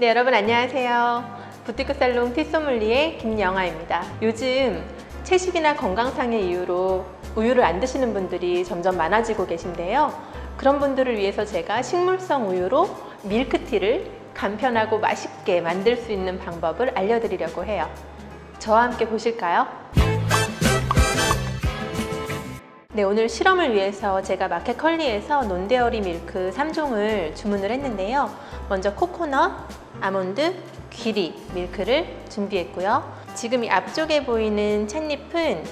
네, 여러분 안녕하세요. 부티크 살롱 티소믈리의 김영아입니다. 요즘 채식이나 건강상의 이유로 우유를 안 드시는 분들이 점점 많아지고 계신데요. 그런 분들을 위해서 제가 식물성 우유로 밀크티를 간편하고 맛있게 만들 수 있는 방법을 알려드리려고 해요. 저와 함께 보실까요? 네, 오늘 실험을 위해서 제가 마켓컬리에서 논데어리 밀크 3종을 주문을 했는데요. 먼저 코코넛, 아몬드, 귀리 밀크를 준비했고요. 지금 이 앞쪽에 보이는 찻잎은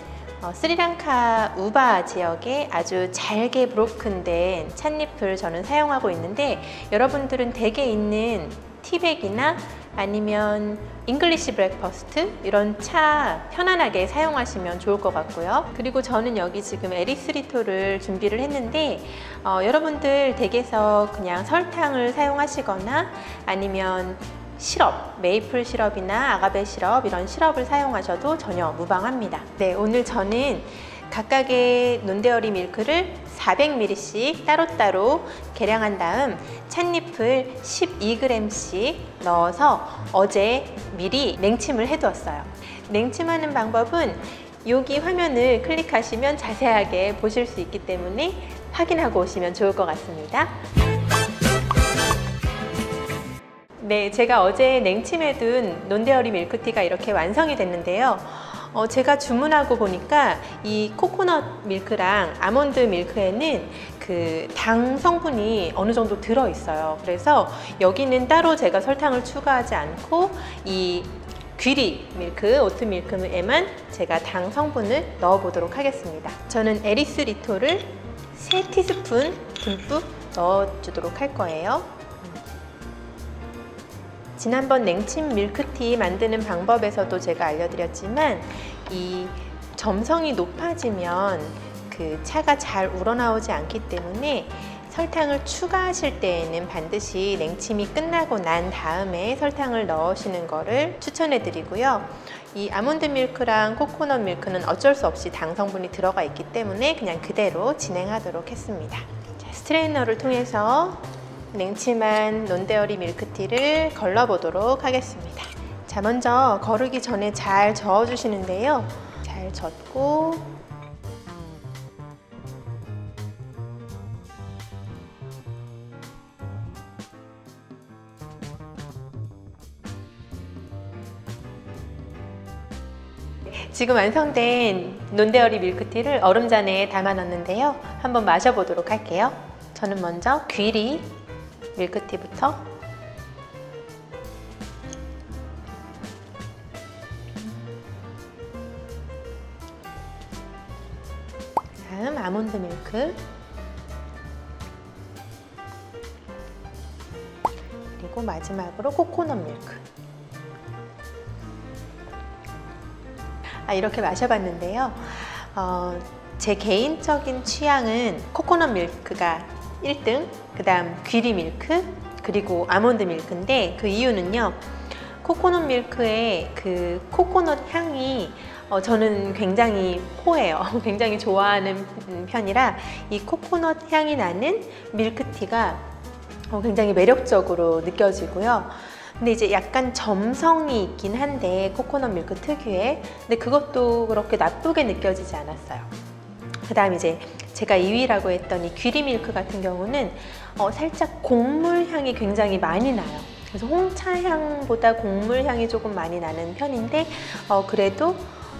어, 스리랑카 우바 지역에 아주 잘게 broken된 찻잎을 저는 사용하고 있는데 여러분들은 댁에 있는 티백이나 아니면 English breakfast 이런 차 편안하게 사용하시면 좋을 것 같고요. 그리고 저는 여기 지금 에리스리톨을 준비를 했는데 어, 여러분들 댁에서 그냥 설탕을 사용하시거나 아니면 시럽, 메이플 시럽이나 아가베 시럽 이런 시럽을 사용하셔도 전혀 무방합니다. 네, 오늘 저는 각각의 논데어리 밀크를 400ml씩 따로따로 계량한 다음 찻잎을 12g씩 넣어서 어제 미리 냉침을 해두었어요. 냉침하는 방법은 여기 화면을 클릭하시면 자세하게 보실 수 있기 때문에 확인하고 오시면 좋을 것 같습니다. 네, 제가 어제 냉침해둔 논데어리 밀크티가 이렇게 완성이 됐는데요. 어, 제가 주문하고 보니까 이 코코넛 밀크랑 아몬드 밀크에는 그 당 성분이 어느 정도 들어 있어요. 그래서 여기는 따로 제가 설탕을 추가하지 않고 이 귀리 밀크, oat milk에만 제가 당 성분을 넣어 보도록 하겠습니다. 저는 에리스리톨을 3티스푼 듬뿍 넣어 주도록 할 거예요. 지난번 냉침 밀크티 만드는 방법에서도 제가 알려드렸지만 이 점성이 높아지면 그 차가 잘 우러나오지 않기 때문에 설탕을 추가하실 때에는 반드시 냉침이 끝나고 난 다음에 설탕을 넣으시는 것을 추천해 드리고요. 이 아몬드 밀크랑 코코넛 밀크는 어쩔 수 없이 당 성분이 들어가 있기 때문에 그냥 그대로 진행하도록 했습니다. 자, 스트레이너를 통해서 냉침한 논데어리 밀크티를 걸러보도록 하겠습니다. 자, 먼저 거르기 전에 잘 저어주시는데요. 잘 젓고 지금 완성된 논데어리 밀크티를 얼음잔에 담아 놨는데요. 한번 마셔보도록 할게요. 저는 먼저 귀리 밀크티부터. 다음 아몬드 밀크. 그리고 마지막으로 코코넛 밀크. 아, 이렇게 마셔봤는데요. 어, 제 개인적인 취향은 코코넛 밀크가 1등, 그 다음 귀리 밀크, 그리고 아몬드 밀크인데 그 이유는요. 코코넛 밀크의 그 코코넛 향이 어, 저는 굉장히 호해요. 굉장히 좋아하는 편이라 이 코코넛 향이 나는 밀크티가 어, 굉장히 매력적으로 느껴지고요. 근데 이제 약간 점성이 있긴 한데 코코넛 밀크 특유의 근데 그것도 그렇게 나쁘게 느껴지지 않았어요. 그 다음 이제 제가 2위라고 했던 이 귀리 밀크 같은 경우는 어, 살짝 곡물 향이 굉장히 많이 나요. 그래서 홍차 향보다 곡물 향이 조금 많이 나는 편인데 어, 그래도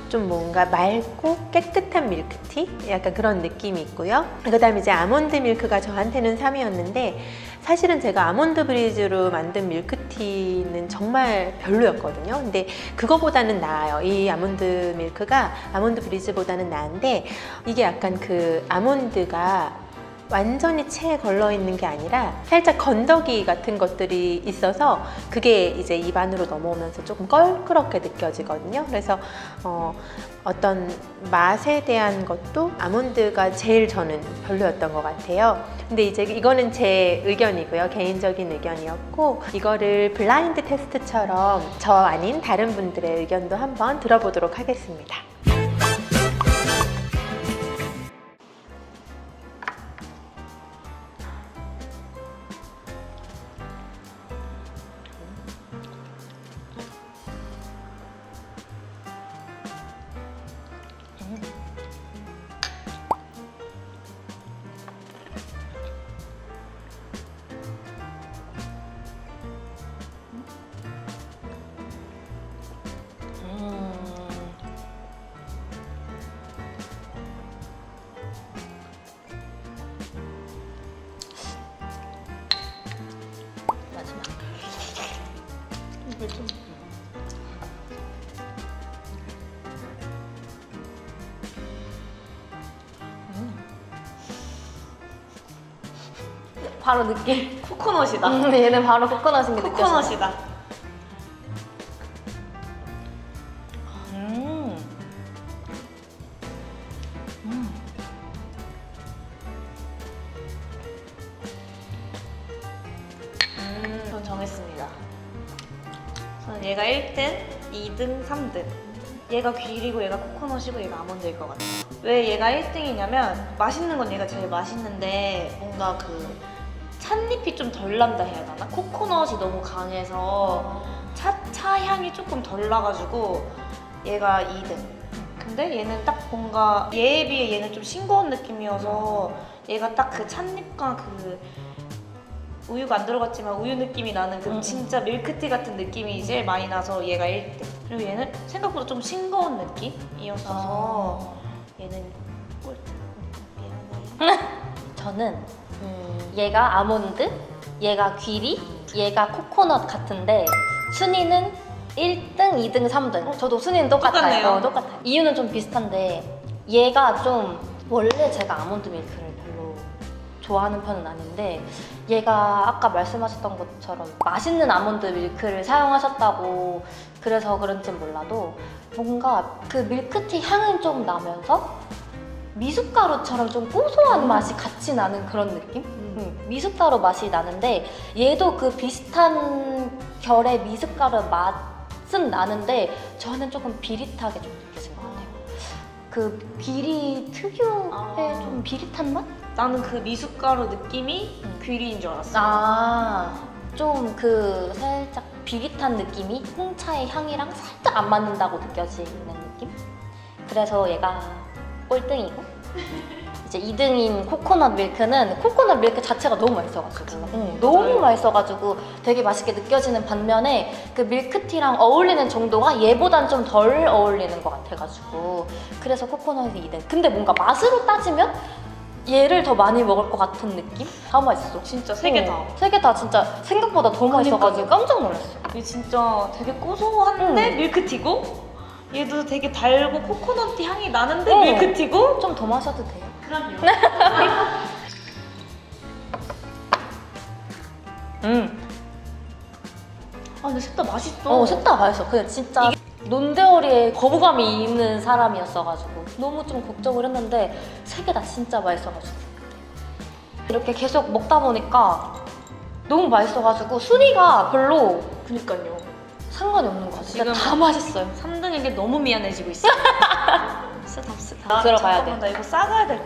좀 뭔가 맑고 깨끗한 밀크티? 약간 그런 느낌이 있고요. 그 다음에 이제 아몬드 밀크가 저한테는 3위였는데 사실은 제가 아몬드 브리즈로 만든 밀크티는 정말 별로였거든요. 근데 그거보다는 나아요. 이 아몬드 밀크가 아몬드 브리즈보다는 나은데 이게 약간 그 아몬드가 완전히 체에 걸러 있는 게 아니라 살짝 건더기 같은 것들이 있어서 그게 이제 입 안으로 넘어오면서 조금 껄끄럽게 느껴지거든요. 그래서 어, 어떤 맛에 대한 것도 아몬드가 제일 저는 별로였던 것 같아요. 근데 이제 이거는 제 의견이고요. 개인적인 의견이었고 이거를 블라인드 테스트처럼 저 아닌 다른 분들의 의견도 한번 들어보도록 하겠습니다. 바로 느낌. 코코넛이다. 음, 얘는 바로 코코넛인 게 느껴져. 코코넛이다. 음. 음. 음, 전 정했습니다. 저는 얘가 1등, 2등, 3등. 얘가 귀리고 얘가 코코넛이고 얘가 아몬드일 것 같아요. 왜 얘가 1등이냐면 맛있는 건 얘가 제일 맛있는데 뭔가 그 찻잎이 좀 덜 난다 해야 되나? 코코넛이 너무 강해서 차, 차 향이 조금 덜 나가지고 얘가 2등. 근데 얘는 딱 뭔가 얘에 비해 얘는 좀 싱거운 느낌이어서 얘가 딱 그 찻잎과 그 우유가 안 들어갔지만 우유 느낌이 나는 그 음. 진짜 밀크티 같은 느낌이 제일 많이 나서 얘가 1등. 그리고 얘는 생각보다 좀 싱거운 느낌이었어서 얘는 꼴등. 미안해. 저는 음, 얘가 아몬드, 얘가 귀리, 얘가 코코넛 같은데 순위는 1등, 2등, 3등. 저도 순위는 똑같아요. 어, 똑같아요. 이유는 좀 비슷한데 얘가 좀 원래 제가 아몬드 밀크를 좋아하는 편은 아닌데 얘가 아까 말씀하셨던 것처럼 맛있는 아몬드 밀크를 사용하셨다고 그래서 그런지 몰라도 뭔가 그 밀크티 향은 좀 나면서 미숫가루처럼 좀 고소한 맛이 같이 나는 그런 느낌? 음, 미숫가루 맛이 나는데 얘도 그 비슷한 결의 미숫가루 맛은 나는데 저는 조금 비릿하게 좀. 그 귀리 특유의 아. 좀 비릿한 맛? 나는 그 미숫가루 느낌이 음. 귀리인 줄 알았어. 아, 좀 그 살짝 비릿한 느낌이 홍차의 향이랑 살짝 안 맞는다고 느껴지는 느낌? 그래서 얘가 꼴등이고 이제 2등인 코코넛 밀크는 코코넛 밀크 자체가 너무 맛있어가지고 응, 너무. 맛있어가지고 되게 맛있게 느껴지는 반면에 그 밀크티랑 어울리는 정도가 얘보단 좀 덜 어울리는 것 같아가지고 그래서 코코넛이 2등 근데 뭔가 맛으로 따지면 얘를 더 많이 먹을 것 같은 느낌? 다 맛있어 진짜 세 개 다. 세 개 다 진짜 생각보다 더 맛있어가지고 그러니까요. 깜짝 놀랐어. 이게 진짜 되게 고소한데 응. 밀크티고 얘도 되게 달고 코코넛 향이 나는데 어. 밀크티고 좀 더 마셔도 돼요? 그럼요. 음. 아 근데 셋 다 맛있어. 어, 셋다 맛있어. 그냥 진짜 논대어리에 거부감이 있는 사람이었어가지고 너무 좀 걱정을 했는데 세 개 다 진짜 맛있어가지고 이렇게 계속 먹다 보니까 너무 맛있어가지고 순위가 별로 그니까요. 상관이 없는 것 같아요. 진짜 다 맛있어요. 3등에게 너무 미안해지고 있어. 쓰다 쓰다. 들어가야 잠깐만, 나 이거 싸가야 될.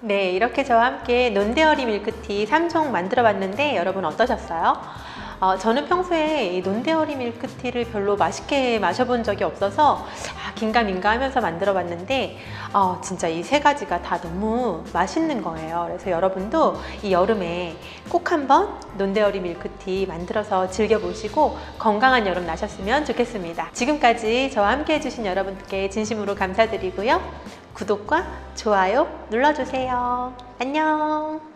네, 이렇게 저와 함께 논데어리 밀크티 3종 만들어 봤는데 여러분 어떠셨어요? 어, 저는 평소에 이 논데어리 밀크티를 별로 맛있게 마셔본 적이 없어서 아, 긴가민가 하면서 만들어 봤는데 어, 진짜 이 세 가지가 다 너무 맛있는 거예요. 그래서 여러분도 이 여름에 꼭 한번 논데어리 밀크티 만들어서 즐겨보시고 건강한 여름 나셨으면 좋겠습니다. 지금까지 저와 함께 해주신 여러분께 진심으로 감사드리고요. 구독과 좋아요 눌러주세요. 안녕.